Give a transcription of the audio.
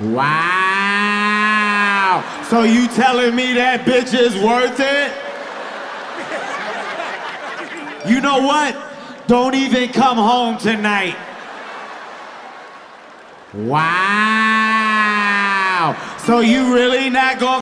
Wow. So you telling me that bitch is worth it? You know what? Don't even come home tonight. Wow. So you really not gonna